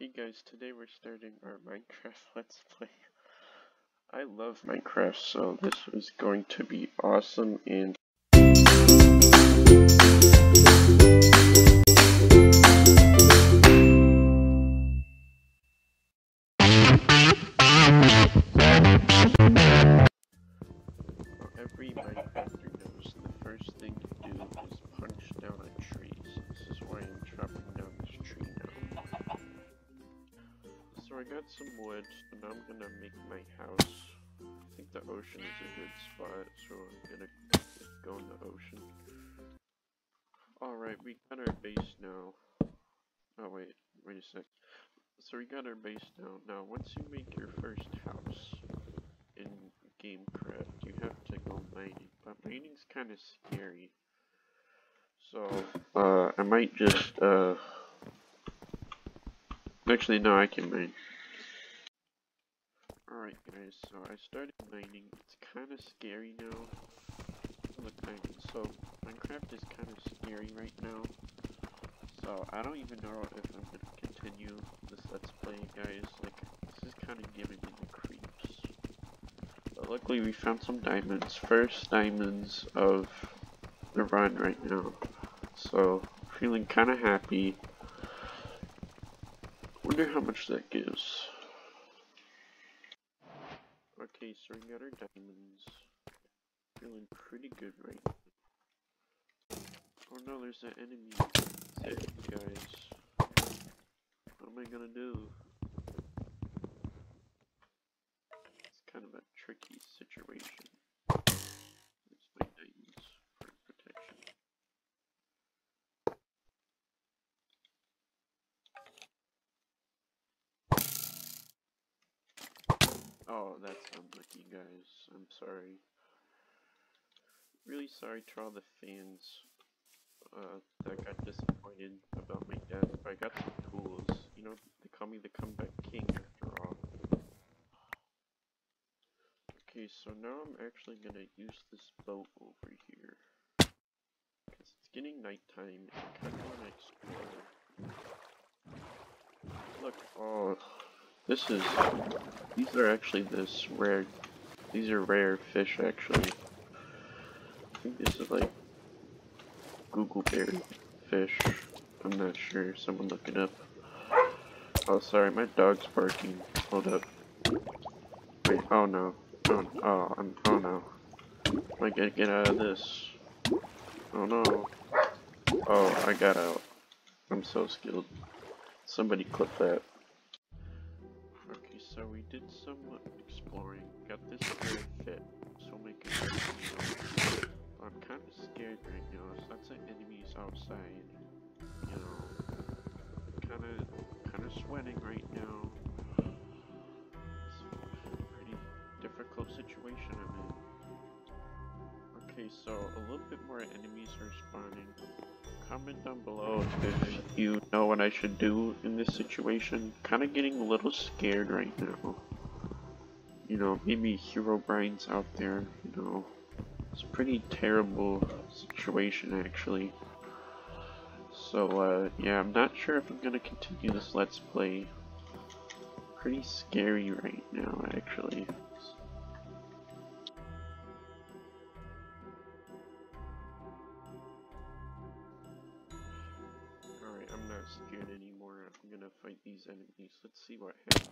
Hey guys, today we're starting our Minecraft Let's Play. I love Minecraft, so this is going to be awesome and I got some wood, and I'm gonna make my house. I think the ocean is a good spot, so I'm gonna go in the ocean. Alright, we got our base now. Oh wait, wait a sec. So we got our base now. Now, once you make your first house in GameCraft, you have to go mining. But mining's kind of scary. So, uh, I might just, uh... Actually, no, I can mine. Alright guys, so I started mining. It's kind of scary now. Look. So, Minecraft is kind of scary right now. So, I don't even know if I'm gonna continue this Let's Play, guys. Like, this is kind of giving me the creeps. But luckily, we found some diamonds. First diamonds of the run right now. So, feeling kind of happy. Wonder how much that gives. Okay, so we got our diamonds. Feeling pretty good right now. Oh no, there's that enemy. Guys. What am I gonna do? It's kind of a tricky situation. There's my diamonds for protection. Oh, that's unlucky, guys. I'm sorry. Really sorry to all the fans uh, that got disappointed about my death. But I got some tools. You know, they call me the comeback king after all. Okay, so now I'm actually gonna use this boat over here. Because it's getting nighttime and I kinda wanna explore. Look, oh, this is, these are actually this rare, these are rare fish actually. I think this is like Googleberry fish. I'm not sure, someone look it up. Oh sorry, my dog's barking. Hold up. Wait, oh no. Oh, oh, I'm, oh no. I gotta get out of this. Oh no. Oh, I got out. I'm so skilled. Somebody clip that. So we did some exploring. Got this rare fit, so make it. I'm kind of scared right now. There's lots of enemies outside. You know, kind of, kind of sweating right now. It's a pretty difficult situation I'm in. Okay, so a little bit more enemies are spawning. Comment down below if you know what I should do in this situation. Kind of getting a little scared right now. You know, maybe Hero Herobrine's out there, you know. It's a pretty terrible situation actually. So uh, yeah, I'm not sure if I'm gonna continue this Let's Play. Pretty scary right now actually. Alright, I'm not scared anymore. I'm gonna fight these enemies. Let's see what happens.